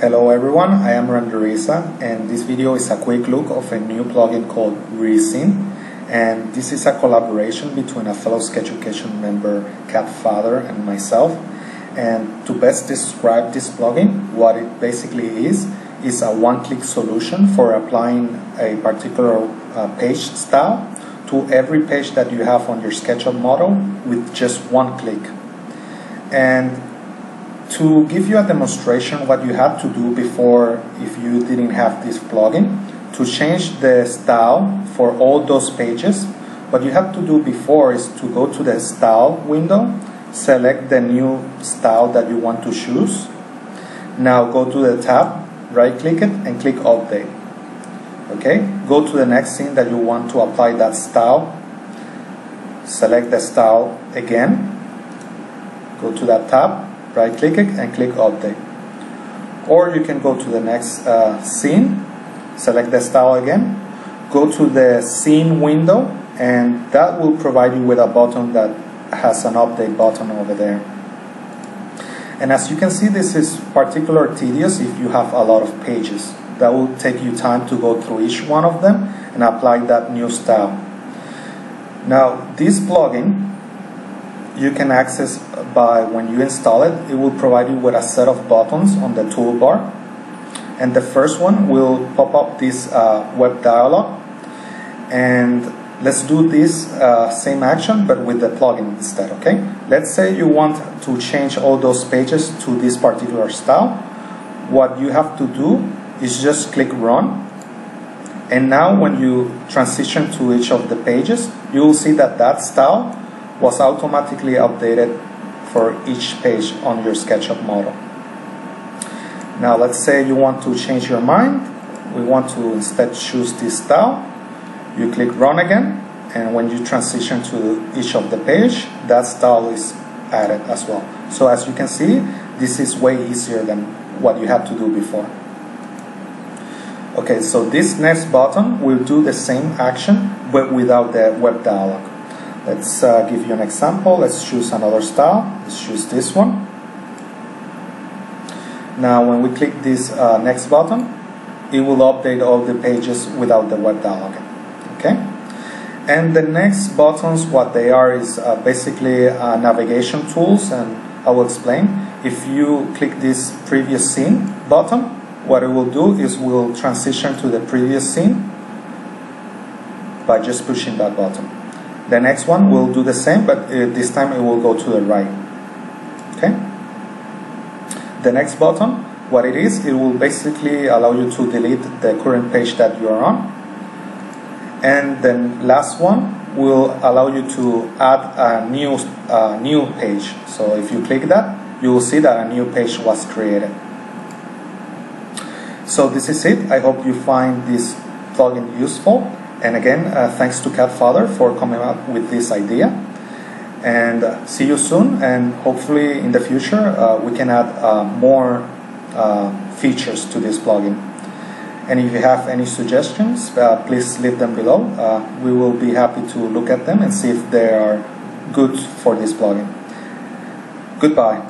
Hello everyone, I am Renderiza and this video is a quick look of a new plugin called Rescene and this is a collaboration between a fellow SketchUcation member, CadFather, and myself. And to best describe this plugin, what it basically is, is a one-click solution for applying a particular uh, page style to every page that you have on your SketchUp model with just one click. And to give you a demonstration what you had to do before if you didn't have this plugin to change the style for all those pages. What you have to do before is to go to the style window select the new style that you want to choose. Now go to the tab right click it and click update. Okay? Go to the next scene that you want to apply that style. Select the style again. Go to that tab right click it and click update. Or you can go to the next uh, scene select the style again go to the scene window and that will provide you with a button that has an update button over there. And as you can see this is particularly tedious if you have a lot of pages. That will take you time to go through each one of them and apply that new style. Now this plugin you can access by when you install it it will provide you with a set of buttons on the toolbar. And the first one will pop up this uh, web dialog. And let's do this uh, same action but with the plugin instead okay? Let's say you want to change all those pages to this particular style. What you have to do is just click run. And now when you transition to each of the pages you will see that that style was automatically updated for each page on your SketchUp model. Now let's say you want to change your mind. We want to instead choose this style. You click run again and when you transition to each of the page, that style is added as well. So as you can see, this is way easier than what you had to do before. Okay, so this next button will do the same action but without the web dialog. Let's uh, give you an example. Let's choose another style. Let's choose this one. Now when we click this uh, next button, it will update all the pages without the web dialog. Okay? And the next buttons, what they are is uh, basically uh, navigation tools and I will explain. If you click this previous scene button, what it will do is will transition to the previous scene by just pushing that button. The next one will do the same, but uh, this time it will go to the right. Okay? The next button, what it is, it will basically allow you to delete the current page that you are on. And then last one will allow you to add a new, uh, new page. So if you click that, you will see that a new page was created. So this is it. I hope you find this plugin useful. And again, uh, thanks to CadFather for coming up with this idea. And uh, see you soon. And hopefully, in the future, uh, we can add uh, more uh, features to this plugin. And if you have any suggestions, uh, please leave them below. we will be happy to look at them and see if they are good for this plugin. Goodbye.